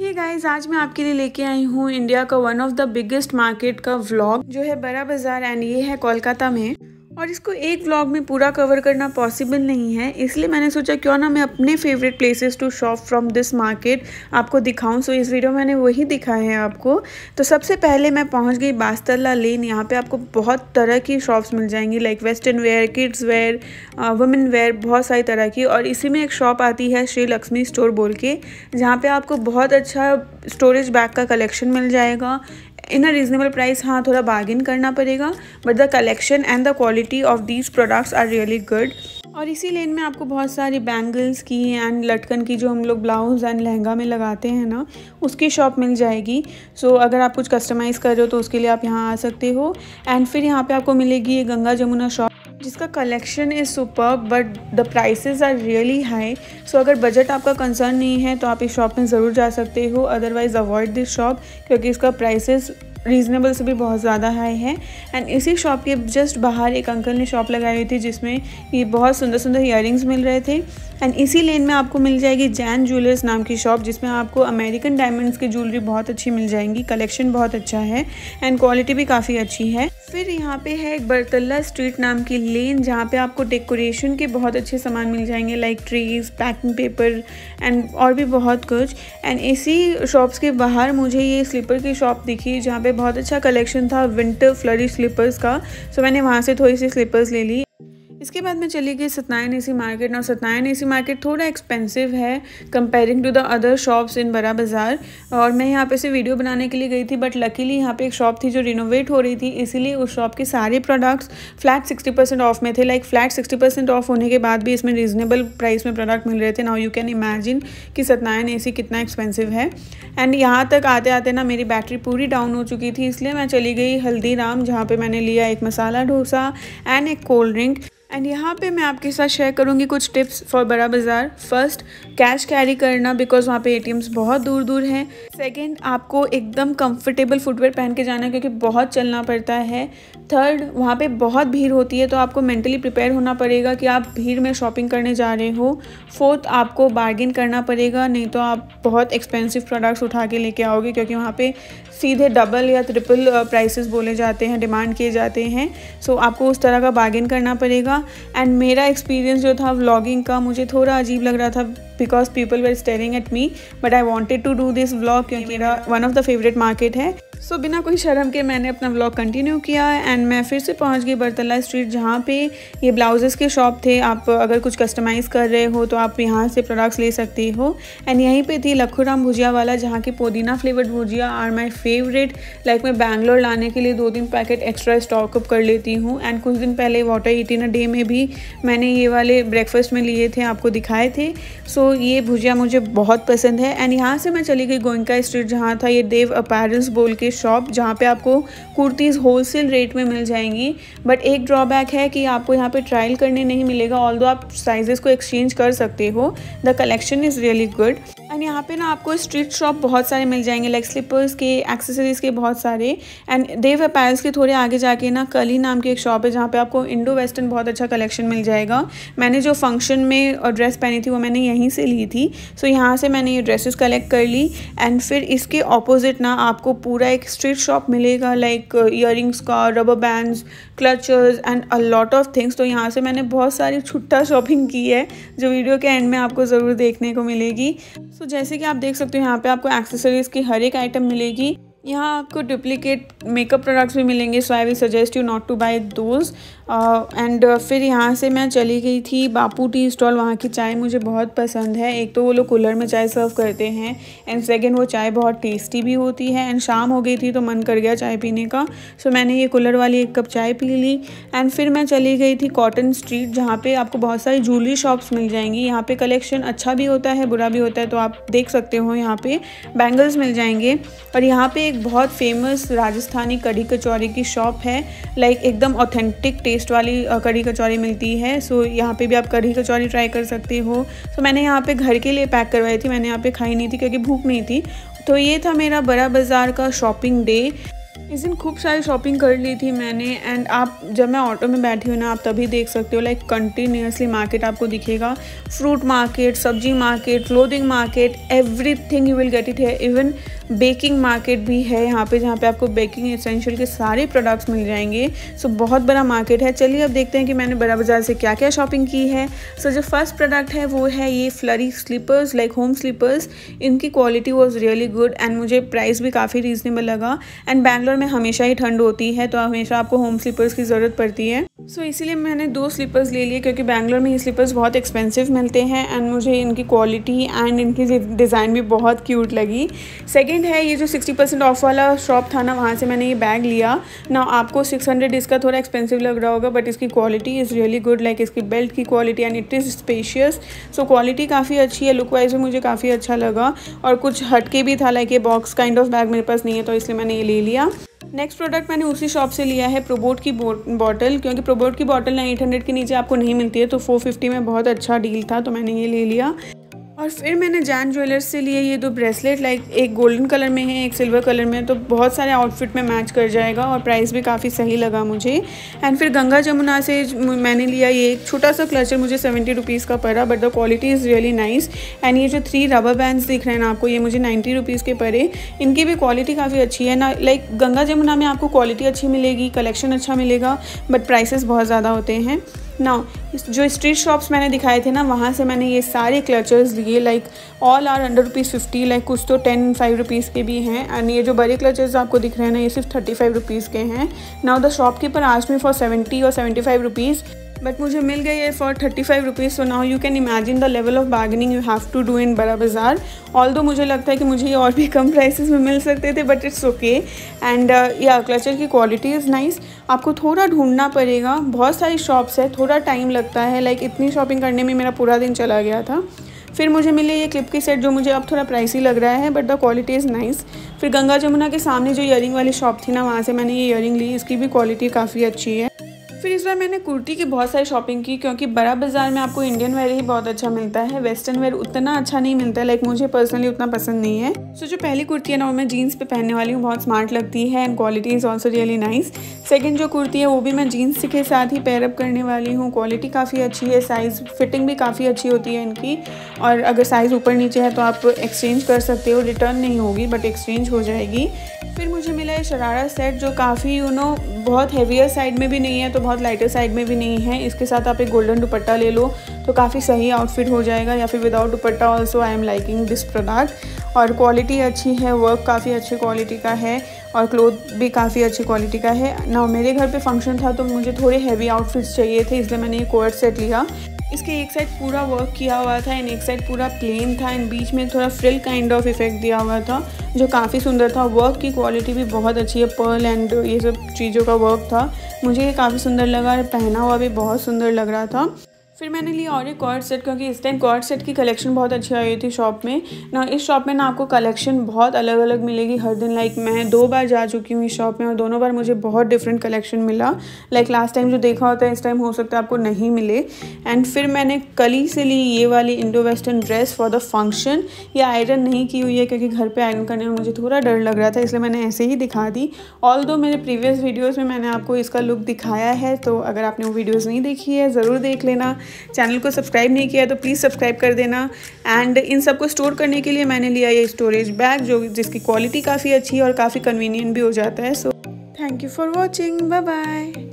ये गाइस आज मैं आपके लिए लेके आई हूँ इंडिया का one of the biggest market का व्लॉग जो है बड़ा बाज़ार एंड ये है कोलकाता में। और इसको एक व्लॉग में पूरा कवर करना पॉसिबल नहीं है। इसलिए मैंने सोचा, क्यों ना मैं अपने favourite places to shop from this market आपको दिखाऊँ। सो इस वीडियो मैंने वही दिखाए हैं आपको। तो सबसे पहले मैं पहुँच गई बास्तल्ला लेन यहाँ पे आपको बहुत तरह की शॉप्स मिल जाएँगी like western wear kids wear women wear बहुत सारी तरह की। और इसी में एक शॉप आती है श्री लक्ष्मी स्टोर बोल के, जहाँ पर आपको बहुत अच्छा स्टोरेज बैग का कलेक्शन मिल जाएगा। इन अ रिजनेबल प्राइस हाँ थोड़ा बार्गिन करना पड़ेगा but the collection and the quality of these products are really good और इसी लेन में आपको बहुत सारी बैंगल्स की एंड लटकन की जो हम लोग ब्लाउज एंड लहंगा में लगाते हैं ना उसकी शॉप मिल जाएगी। सो so, अगर आप कुछ कस्टमाइज़ कर रहे हो तो उसके लिए आप यहाँ आ सकते हो। एंड फिर यहाँ पे आपको मिलेगी ये गंगा जमुना शॉप जिसका collection is super but the prices are really high so अगर बजट आपका कंसर्न नहीं है तो आप इस शॉप में ज़रूर जा सकते हो। अदरवाइज़ अवॉइड दिस शॉप क्योंकि इसका प्राइसेस रीज़नेबल से भी बहुत ज़्यादा हाई है। एंड इसी शॉप के जस्ट बाहर एक अंकल ने शॉप लगाई हुई थी, जिसमें ये बहुत सुंदर सुंदर इयर मिल रहे थे। एंड इसी लेन में आपको मिल जाएगी जैन ज्वेलर्स नाम की शॉप जिसमें आपको अमेरिकन डायमंड्स की ज्वेलरी बहुत अच्छी मिल जाएँगी। कलेक्शन बहुत अच्छा है एंड क्वालिटी भी काफ़ी अच्छी है। फिर यहाँ पे है एक बरतल्ला स्ट्रीट नाम की लेन, जहाँ पे आपको डेकोरेशन के बहुत अच्छे सामान मिल जाएँगे like trees packing paper and और भी बहुत कुछ। एंड इसी शॉप्स के बाहर मुझे ये स्लीपर की शॉप दिखी, जहाँ पे बहुत अच्छा कलेक्शन था विंटर फ्लरी स्लीपर्स का। सो मैंने वहाँ से थोड़ी सी स्लीपर्स ले ली। इसके बाद मैं चली गई सत्यनारायण एसी मार्केट और सत्यनारायण एसी मार्केट थोड़ा एक्सपेंसिव है comparing to the other shops in Bada Bazaar और मैं यहाँ पे से वीडियो बनाने के लिए गई थी बट लकीली यहाँ पे एक शॉप थी जो रिनोवेट हो रही थी। इसीलिए उस शॉप के सारे products flat sixty percent off में थे। Like flat sixty percent off होने के बाद भी इसमें रीजनेबल प्राइस में प्रोडक्ट मिल रहे थे। नाउ यू कैन इमेजिन कि सत्यनारायण ए कितना एक्सपेंसिव है। एंड यहाँ तक आते आते ना मेरी बैटरी पूरी डाउन हो चुकी थी। इसलिए मैं चली गई हल्दीराम, जहाँ पर मैंने लिया एक मसाला डोसा एंड एक कोल्ड ड्रिंक एंड यहाँ पे मैं आपके साथ शेयर करूँगी कुछ tips for Bada Bazaar first cash carry करना बिकॉज़ वहाँ पे एटीएम्स बहुत दूर दूर हैं. सेकंड आपको एकदम कंफर्टेबल फुटवेयर पहन के जाना क्योंकि बहुत चलना पड़ता है. थर्ड वहाँ पे बहुत भीड़ होती है तो आपको मेंटली प्रिपेयर होना पड़ेगा कि आप भीड़ में शॉपिंग करने जा रहे हो। फोर्थ आपको बार्गिन करना पड़ेगा नहीं तो आप बहुत एक्सपेंसिव प्रोडक्ट्स उठा के लेके आओगे क्योंकि वहाँ पे सीधे डबल या ट्रिपल प्राइसेस बोले जाते हैं डिमांड किए जाते हैं। सो so, आपको उस तरह का बार्गिन करना पड़ेगा। एंड मेरा एक्सपीरियंस जो था व्लॉगिंग का मुझे थोड़ा अजीब लग रहा था because people were staring at me but I wanted to do this vlog क्योंकि मेरा one of the favourite market है। सो so, बिना कोई शर्म के मैंने अपना व्लॉग कंटिन्यू किया एंड मैं फिर से पहुँच गई बरतला स्ट्रीट जहाँ पे ये ब्लाउजेस के शॉप थे। आप अगर कुछ कस्टमाइज़ कर रहे हो तो आप यहाँ से प्रोडक्ट्स ले सकते हो। एंड यहीं पे थी लखूराम भुजिया वाला जहाँ की pudina flavoured bhujia are my favourite like मैं बैंगलोर लाने के लिए दो तीन पैकेट एक्स्ट्रा स्टॉक अप कर लेती हूँ। एंड कुछ दिन पहले वाटर एटीन डे में भी मैंने ये वाले ब्रेकफास्ट में लिए थे आपको दिखाए थे। सो so, ये भुजिया मुझे बहुत पसंद है। एंड यहाँ से मैं चली गई गोइंका स्ट्रीट जहाँ था ये देव अपैरल्स बोल के शॉप जहाँ पे आपको कुर्तीज़ होलसेल रेट में मिल जाएँगी। बट एक ड्रॉबैक है कि आपको यहाँ पे ट्रायल करने नहीं मिलेगा ऑल आप साइजेस को एक्सचेंज कर सकते हो। The collection is really good and यहाँ पे ना आपको स्ट्रीट शॉप बहुत सारे मिल जाएँगे लाइक स्लीपर्स के एक्सेसरीज़ के बहुत सारे। एंड देव अपैरल्स के थोड़े आगे जाके ना कली नाम की एक शॉप है जहाँ पे आपको इंडो वेस्टर्न बहुत अच्छा कलेक्शन मिल जाएगा। मैंने जो फ़ंक्शन में ड्रेस पहनी थी वो मैंने यहीं से ली थी। सो so, यहाँ से मैंने ये ड्रेसेस कलेक्ट कर ली। एंड फिर इसके ऑपोजिट ना आपको पूरा एक स्ट्रीट शॉप मिलेगा लाइक इयर का rubber bands clutchers and a lot of things तो यहाँ से मैंने बहुत सारी छुट्टा शॉपिंग की है जो वीडियो के एंड में आपको ज़रूर देखने को मिलेगी। सो so, जैसे कि आप देख सकते हो यहाँ पे आपको एक्सेसरीज़ की हर एक आइटम मिलेगी। यहाँ आपको डुप्लीकेट मेकअप प्रोडक्ट्स भी मिलेंगे so I will suggest you not to buy those and फिर यहाँ से मैं चली गई थी बापू टी स्टॉल वहाँ की चाय मुझे बहुत पसंद है। एक तो वो लोग कूलर में चाय सर्व करते हैं एंड सेकेंड वो चाय बहुत टेस्टी भी होती है एंड शाम हो गई थी तो मन कर गया चाय पीने का सो so, मैंने ये कूलर वाली एक कप चाय पी ली। एंड फिर मैं चली गई थी कॉटन स्ट्रीट जहाँ पर आपको बहुत सारी ज्वेलरी शॉप्स मिल जाएँगी। यहाँ पर कलेक्शन अच्छा भी होता है बुरा भी होता है तो आप देख सकते हो यहाँ पर बैंगल्स मिल जाएँगे। और यहाँ पे एक बहुत फ़ेमस राजस्थानी कढ़ी कचौरी की शॉप है। लाइक एकदम ऑथेंटिक टेस्ट वाली कढ़ी कचौरी मिलती है। सो यहाँ पे भी आप कढ़ी कचौरी ट्राई कर सकते हो। सो मैंने यहाँ पे घर के लिए पैक करवाई थी। मैंने यहाँ पे खाई नहीं थी क्योंकि भूख नहीं थी। तो ये था मेरा बड़ा बाज़ार का शॉपिंग डे इस दिन खूब सारी शॉपिंग कर ली थी मैंने एंड आप जब मैं ऑटो में बैठी हूँ ना आप तभी देख सकते हो लाइक कंटिन्यूसली मार्केट आपको दिखेगा। फ्रूट मार्केट सब्ज़ी market clothing market everything you will get it है इवन बेकिंग मार्केट भी है यहाँ पे जहाँ पे आपको बेकिंग एसेंशियल के सारे प्रोडक्ट्स मिल जाएँगे। सो so, बहुत बड़ा मार्केट है। चलिए अब देखते हैं कि मैंने बड़ा बाज़ार से क्या क्या शॉपिंग की है। सो so, जो फ़र्स्ट प्रोडक्ट है वो है ये flurry slippers like home slippers इनकी quality was really good and मुझे प्राइस भी काफ़ी रीजनेबल लगा। एंड बैंगलोर में हमेशा ही ठंड होती है तो हमेशा आपको होम स्लीपर्स की ज़रूरत पड़ती है। सो so, इसीलिए मैंने दो स्लीपर्स ले लिए क्योंकि बैंगलोर में ये स्लीपर्स बहुत एक्सपेंसिव मिलते हैं एंड मुझे इनकी क्वालिटी एंड इनकी डिज़ाइन भी बहुत क्यूट लगी। सेकेंड है ये जो सिक्सटी परसेंट ऑफ़ वाला शॉप था ना वहाँ से मैंने ये बैग लिया। ना आपको सिक्स हंड्रेड इसका थोड़ा एक्सपेंसिव लग रहा होगा बट इसकी quality is really good like इसकी बेल्ट की quality and it is spacious so quality काफ़ी अच्छी है लुक वाइज भी मुझे काफ़ी अच्छा लगा। और कुछ हटके भी था लाइक ये बॉक्स काइंड ऑफ़ बैग मेरे पास नहीं है तो इसलिए मैंने ये ले लिया। नेक्स्ट प्रोडक्ट मैंने उसी शॉप से लिया है प्रोबोट की बॉटल क्योंकि प्रोबोट की बॉटल ना एट हंड्रेड के नीचे आपको नहीं मिलती है तो फोर फिफ्टी में बहुत अच्छा डील था तो मैंने ये ले लिया। और फिर मैंने जैन ज्वेलर्स से लिए ये दो ब्रेसलेट लाइक एक गोल्डन कलर में है, एक सिल्वर कलर में तो बहुत सारे आउटफिट में मैच कर जाएगा और प्राइस भी काफ़ी सही लगा मुझे। एंड फिर गंगा जमुना से मैंने लिया ये एक छोटा सा क्लचर मुझे सेवेंटी रुपीज़ का पड़ा but the quality is really nice and ये जो थ्री रबर बैंड्स दिख रहे हैं ना आपको, ये मुझे नाइन्टी रुपीज़ के पड़े। इनकी भी क्वालिटी काफ़ी अच्छी है ना लाइक गंगा जमुना में आपको क्वालिटी अच्छी मिलेगी कलेक्शन अच्छा मिलेगा बट प्राइसेस बहुत ज़्यादा होते हैं। ना जो स्ट्रीट शॉप्स मैंने दिखाए थे ना, वहाँ से मैंने ये सारे क्लचर्स लिए like all are under rupees fifty like कुछ तो टेन फाइव रुपीज़ के भी हैं एंड ये जो बड़े क्लचर्स आपको दिख रहे हैं ना, ये सिर्फ़ थर्टी फाइव रुपीज़ के हैं। नाउ द शॉपकीपर आज मी फॉर सेवेंटी और सेवेंटी फाइव रुपीज़ बट मुझे मिल गई है for thirty five rupees so now you can imagine the level of bargaining you have to do in Bara Bazar all दो मुझे लगता है कि मुझे ये और भी कम प्राइसेस में मिल सकते थे बट इट्स ओके एंड या क्लचर की क्वालिटी इज़ नाइस आपको थोड़ा ढूंढना पड़ेगा। बहुत सारी शॉप्स है थोड़ा टाइम लगता है। लाइक like, इतनी शॉपिंग करने में मेरा पूरा दिन चला गया था। फिर मुझे मिले ये क्लिप की सेट जो मुझे अब थोड़ा प्राइसी लग रहा है but the quality is nice फिर गंगा जमुना के सामने जो ईयरिंग वाली शॉप थी ना वहाँ से मैंने ये ईयरिंग ली। इसकी भी क्वालिटी काफ़ी अच्छी है। फिर इस बार मैंने कुर्ती की बहुत सारी शॉपिंग की क्योंकि बड़ा बाज़ार में आपको इंडियन वेयर ही बहुत अच्छा मिलता है। वेस्टर्न वेयर उतना अच्छा नहीं मिलता लाइक मुझे पर्सनली उतना पसंद नहीं है। सो so, जो पहली कुर्ती है ना वो मैं जीन्स पे पहनने वाली हूँ बहुत स्मार्ट लगती है and quality is also really nice second जो कुर्ती है वो भी मैं जीन्स के साथ ही पैरअप करने वाली हूँ। क्वालिटी काफ़ी अच्छी है साइज़ फिटिंग भी काफ़ी अच्छी होती है इनकी। और अगर साइज़ ऊपर नीचे है तो आप एक्सचेंज कर सकते हो रिटर्न नहीं होगी बट एक्सचेंज हो जाएगी। फिर मुझे मिला है शरारा सेट जो काफ़ी यू नो बहुत हैवियर साइड में भी नहीं है तो बहुत लाइटर साइड में भी नहीं है। इसके साथ आप एक गोल्डन दुपट्टा ले लो तो काफ़ी सही आउटफिट हो जाएगा। या फिर without dupatta also I am liking this product और क्वालिटी अच्छी है वर्क काफ़ी अच्छी क्वालिटी का है, और क्लोथ भी काफ़ी अच्छी क्वालिटी का है। ना मेरे घर पे फ़ंक्शन था तो मुझे थोड़े हैवी आउटफिट्स चाहिए थे, इसलिए मैंने ये कोर्ट सेट लिया। इसके एक साइड पूरा वर्क किया हुआ था एंड एक साइड पूरा प्लेन था एंड बीच में थोड़ा फ्रिल काइंड ऑफ़ इफ़ेक्ट दिया हुआ था, जो काफ़ी सुंदर था। वर्क की क्वालिटी भी बहुत अच्छी है पर्ल एंड ये सब चीज़ों का वर्क था। मुझे ये काफ़ी सुंदर लगा पहना हुआ भी बहुत सुंदर लग रहा था। फिर मैंने लिया और एक कॉर्ड सेट क्योंकि इस टाइम कॉर्ड सेट की कलेक्शन बहुत अच्छी आई थी शॉप में। ना, इस शॉप में ना आपको कलेक्शन बहुत अलग अलग मिलेगी हर दिन। लाइक मैं दो बार जा चुकी हूँ इस शॉप में और दोनों बार मुझे बहुत डिफरेंट कलेक्शन मिला। लाइक लास्ट टाइम जो देखा होता है, इस टाइम हो सकता है आपको नहीं मिले। एंड फिर मैंने कल से ली ये वाली Indo western dress for the function ये आयरन नहीं की हुई है क्योंकि घर पर आयरन करने में मुझे थोड़ा डर लग रहा था, इसलिए मैंने ऐसे ही दिखा दी। ऑल दो मेरे प्रीवियस वीडियोज़ में मैंने आपको इसका लुक दिखाया है तो अगर आपने वो वीडियोज़ नहीं देखी है, ज़रूर देख लेना। चैनल को सब्सक्राइब नहीं किया तो प्लीज़ सब्सक्राइब कर देना। एंड इन सबको स्टोर करने के लिए मैंने लिया ये स्टोरेज बैग जो जिसकी क्वालिटी काफ़ी अच्छी है और काफ़ी कन्वीनियंट भी हो जाता है। So thank you for watching bye bye